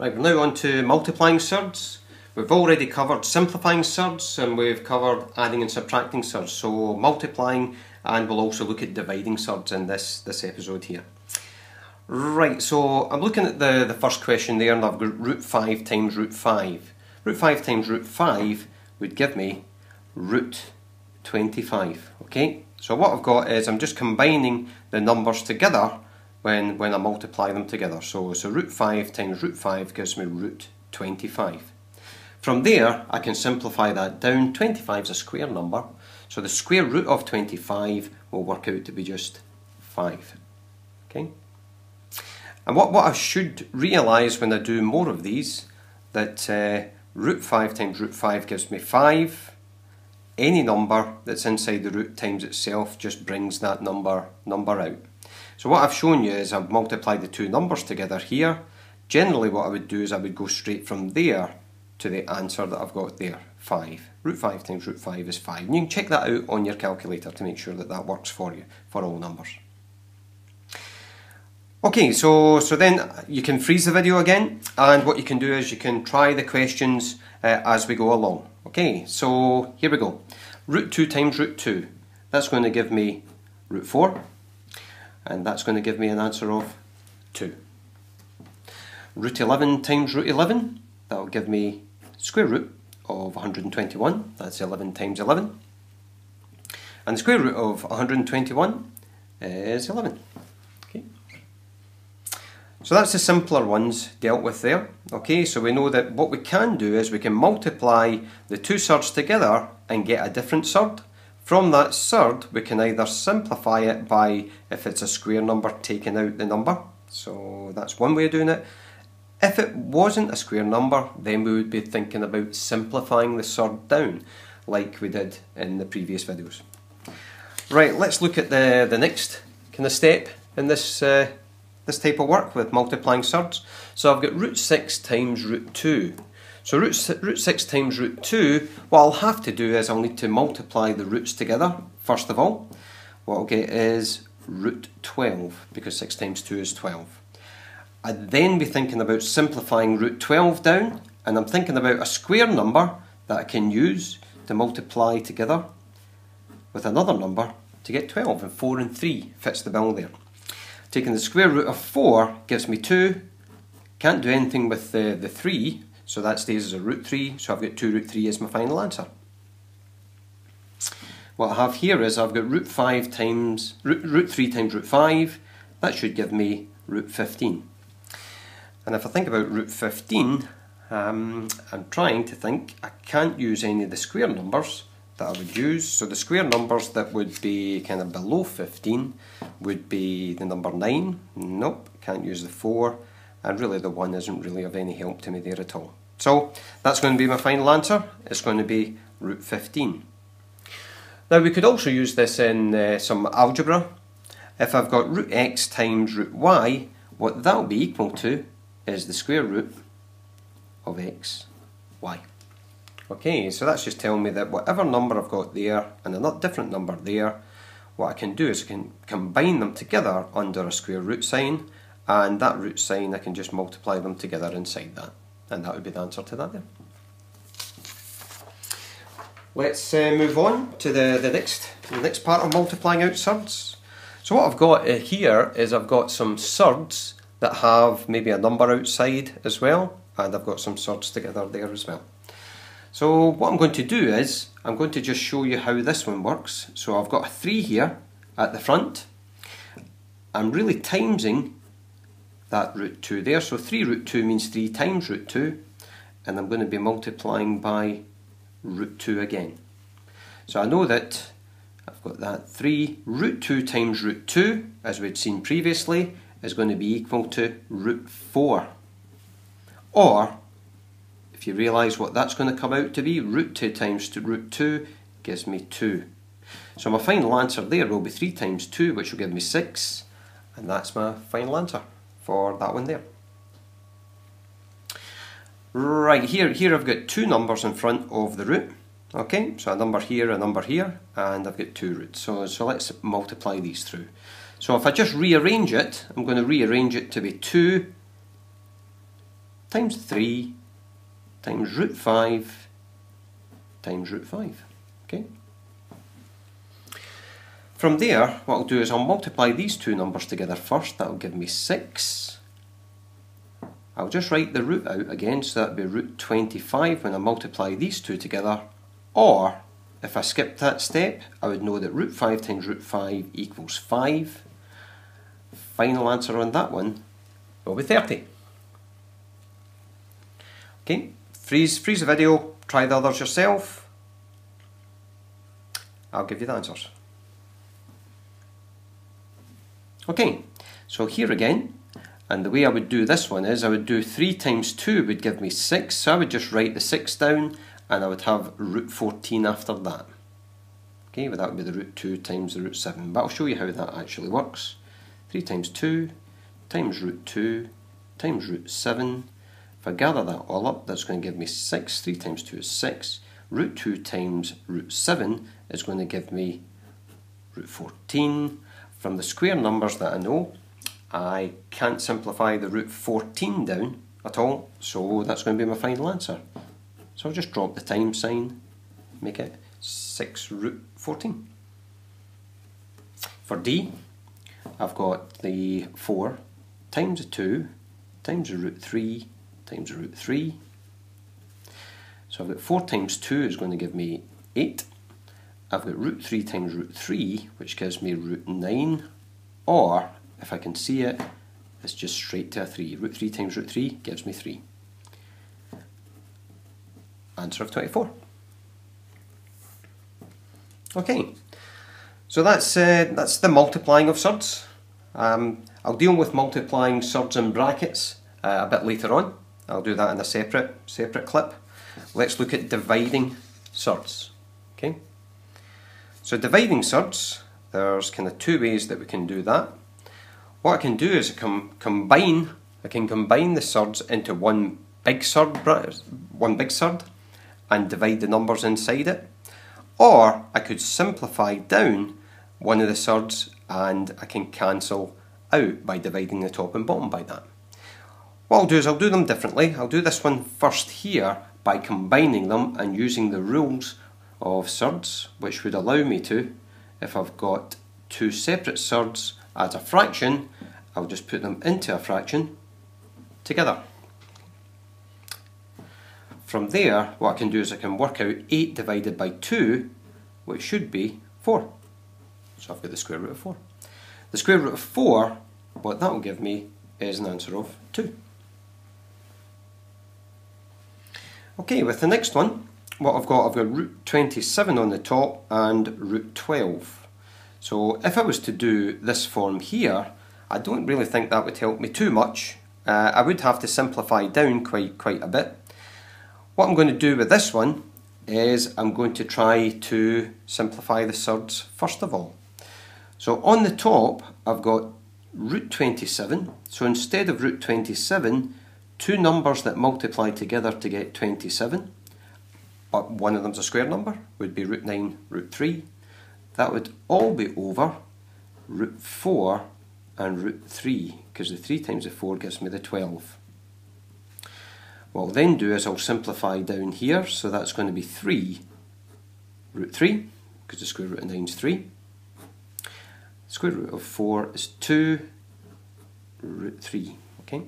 Right, we're now on to multiplying surds. We've already covered simplifying surds and we've covered adding and subtracting surds. So multiplying and we'll also look at dividing surds in this, this episode here. Right, so I'm looking at the, the first question there and I've got root 5 times root 5. Root 5 times root 5 would give me root 25, okay? So what I've got is I'm just combining the numbers together when, when I multiply them together. So, so root 5 times root 5 gives me root 25. From there, I can simplify that down. 25 is a square number, so the square root of 25 will work out to be just 5. Okay? And what, what I should realise when I do more of these, that uh, root 5 times root 5 gives me 5. Any number that's inside the root times itself just brings that number number out. So what I've shown you is I've multiplied the two numbers together here. Generally what I would do is I would go straight from there to the answer that I've got there, 5. Root 5 times root 5 is 5. And you can check that out on your calculator to make sure that that works for you, for all numbers. Okay, so, so then you can freeze the video again, and what you can do is you can try the questions uh, as we go along. Okay, so here we go. Root 2 times root 2. That's going to give me root 4 and that's going to give me an answer of 2. Root 11 times root 11, that will give me square root of 121, that's 11 times 11. And the square root of 121 is 11. Okay. So that's the simpler ones dealt with there. Okay, so we know that what we can do is we can multiply the two surds together and get a different surd. From that surd, we can either simplify it by, if it's a square number, taking out the number. So that's one way of doing it. If it wasn't a square number, then we would be thinking about simplifying the surd down, like we did in the previous videos. Right, let's look at the, the next kind of step in this, uh, this type of work with multiplying surds. So I've got root 6 times root 2. So root, root 6 times root 2, what I'll have to do is I'll need to multiply the roots together, first of all. What I'll get is root 12, because 6 times 2 is 12. I'd then be thinking about simplifying root 12 down, and I'm thinking about a square number that I can use to multiply together with another number to get 12, and 4 and 3 fits the bill there. Taking the square root of 4 gives me 2, can't do anything with the, the 3, so that stays as a root 3, so I've got 2 root 3 as my final answer. What I have here is I've got root 5 times, root, root 3 times root 5, that should give me root 15. And if I think about root 15, um, I'm trying to think, I can't use any of the square numbers that I would use. So the square numbers that would be kind of below 15 would be the number 9, nope, can't use the 4, and really the 1 isn't really of any help to me there at all. So that's going to be my final answer. It's going to be root 15. Now we could also use this in uh, some algebra. If I've got root x times root y, what that will be equal to is the square root of x, y. Okay, so that's just telling me that whatever number I've got there and a different number there, what I can do is I can combine them together under a square root sign and that root sign I can just multiply them together inside that and that would be the answer to that there. Let's uh, move on to the, the next the next part of multiplying out surds. So what I've got uh, here is I've got some surds that have maybe a number outside as well and I've got some surds together there as well. So what I'm going to do is I'm going to just show you how this one works. So I've got a 3 here at the front. I'm really timesing that root 2 there. So 3 root 2 means 3 times root 2 and I'm going to be multiplying by root 2 again. So I know that I've got that 3 root 2 times root 2 as we'd seen previously is going to be equal to root 4. Or if you realise what that's going to come out to be, root 2 times to root 2 gives me 2. So my final answer there will be 3 times 2 which will give me 6 and that's my final answer for that one there. Right, here, here I've got two numbers in front of the root. Okay, so a number here, a number here, and I've got two roots. So, so let's multiply these through. So if I just rearrange it, I'm going to rearrange it to be 2 times 3 times root 5 times root 5. Okay. From there, what I'll do is I'll multiply these two numbers together first. That'll give me 6. I'll just write the root out again, so that'll be root 25 when I multiply these two together. Or, if I skipped that step, I would know that root 5 times root 5 equals 5. Final answer on that one will be 30. Okay, freeze, freeze the video, try the others yourself. I'll give you the answers. Okay, so here again, and the way I would do this one is I would do 3 times 2 would give me 6, so I would just write the 6 down and I would have root 14 after that. Okay, but that would be the root 2 times the root 7, but I'll show you how that actually works. 3 times 2 times root 2 times root 7. If I gather that all up, that's going to give me 6. 3 times 2 is 6. Root 2 times root 7 is going to give me root 14. From the square numbers that I know, I can't simplify the root 14 down at all, so that's going to be my final answer. So I'll just drop the times sign, make it 6 root 14. For D, I've got the 4 times 2 times the root 3 times root 3. So I've got 4 times 2 is going to give me 8. I've got root 3 times root 3, which gives me root 9, or, if I can see it, it's just straight to a 3. Root 3 times root 3 gives me 3. Answer of 24. Okay, so that's, uh, that's the multiplying of surds. Um, I'll deal with multiplying surds and brackets uh, a bit later on. I'll do that in a separate, separate clip. Let's look at dividing surds. Okay. So dividing surds, there's kind of two ways that we can do that. What I can do is I can combine, I can combine the surds into one big surd, one big surd, and divide the numbers inside it. Or I could simplify down one of the surds and I can cancel out by dividing the top and bottom by that. What I'll do is I'll do them differently. I'll do this one first here by combining them and using the rules of surds, which would allow me to, if I've got two separate surds as a fraction, I'll just put them into a fraction together. From there, what I can do is I can work out 8 divided by 2, which should be 4. So I've got the square root of 4. The square root of 4, what that will give me is an answer of 2. Okay, with the next one, what I've got, I've got root 27 on the top and root 12. So if I was to do this form here, I don't really think that would help me too much. Uh, I would have to simplify down quite, quite a bit. What I'm going to do with this one is I'm going to try to simplify the surds first of all. So on the top, I've got root 27. So instead of root 27, two numbers that multiply together to get 27 but one of them's a square number, would be root 9, root 3. That would all be over root 4 and root 3, because the 3 times the 4 gives me the 12. What I'll then do is I'll simplify down here, so that's going to be 3 root 3, because the square root of 9 is 3. Square root of 4 is 2 root 3, okay?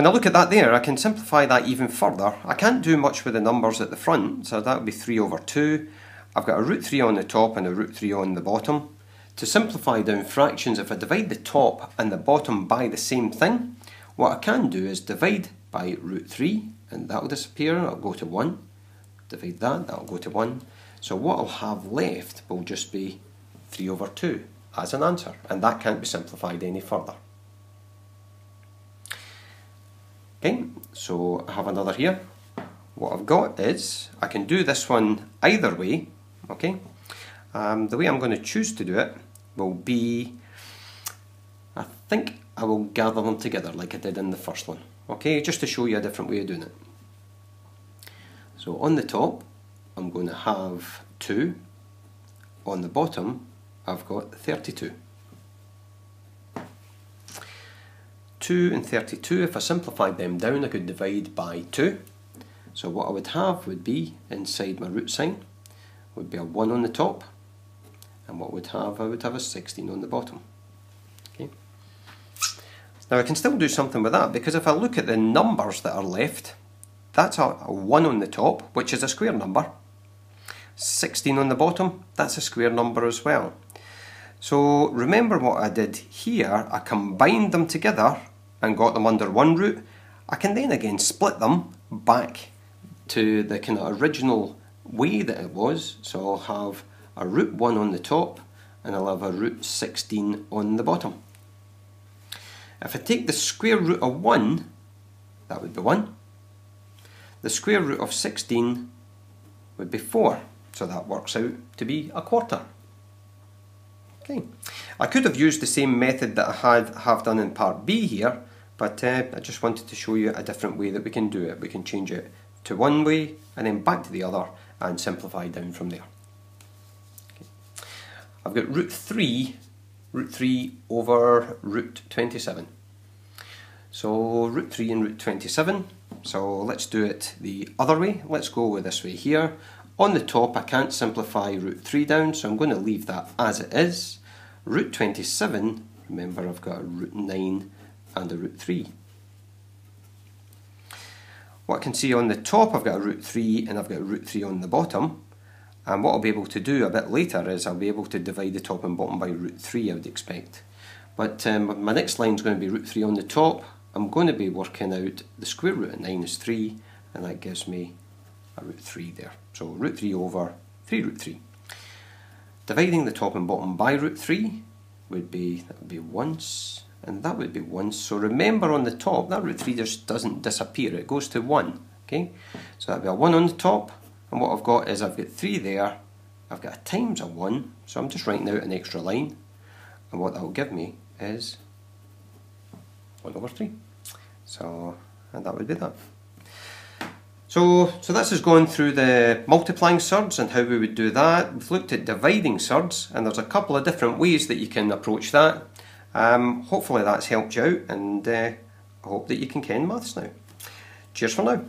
When I look at that there, I can simplify that even further. I can't do much with the numbers at the front, so that would be 3 over 2. I've got a root 3 on the top and a root 3 on the bottom. To simplify down fractions, if I divide the top and the bottom by the same thing, what I can do is divide by root 3, and that will disappear, it'll go to 1. Divide that, that'll go to 1. So what I'll have left will just be 3 over 2 as an answer, and that can't be simplified any further. Okay, so I have another here. What I've got is, I can do this one either way, okay? Um, the way I'm going to choose to do it will be, I think I will gather them together like I did in the first one, okay? Just to show you a different way of doing it. So on the top, I'm going to have 2. On the bottom, I've got 32. 2 and 32, if I simplified them down I could divide by 2. So what I would have would be, inside my root sign, would be a 1 on the top, and what I would have, I would have a 16 on the bottom. Okay. Now I can still do something with that, because if I look at the numbers that are left, that's a, a 1 on the top, which is a square number. 16 on the bottom, that's a square number as well. So remember what I did here, I combined them together and got them under one root. I can then again split them back to the kind of original way that it was. So I'll have a root 1 on the top and I'll have a root 16 on the bottom. If I take the square root of 1, that would be 1. The square root of 16 would be 4. So that works out to be a quarter. Okay. I could have used the same method that I had have done in part B here, but uh, I just wanted to show you a different way that we can do it. We can change it to one way and then back to the other and simplify down from there. Okay. I've got root 3, root 3 over root 27. So root 3 and root 27. So let's do it the other way. Let's go with this way here. On the top I can't simplify root 3 down so I'm going to leave that as it is. Root 27, remember I've got a root 9 and a root 3. What I can see on the top I've got a root 3 and I've got a root 3 on the bottom. And what I'll be able to do a bit later is I'll be able to divide the top and bottom by root 3 I would expect. But um, my next line is going to be root 3 on the top. I'm going to be working out the square root of 9 is 3 and that gives me a root 3 there. So root 3 over 3 root 3. Dividing the top and bottom by root 3 would be, that would be once, and that would be 1. So remember on the top, that root 3 just doesn't disappear, it goes to 1. Okay, So that would be a 1 on the top, and what I've got is I've got 3 there, I've got a times a 1, so I'm just writing out an extra line, and what that will give me is 1 over 3. So, and that would be that. So, so this is going through the multiplying surds and how we would do that. We've looked at dividing surds and there's a couple of different ways that you can approach that. Um, hopefully that's helped you out and uh, I hope that you can ken maths now. Cheers for now.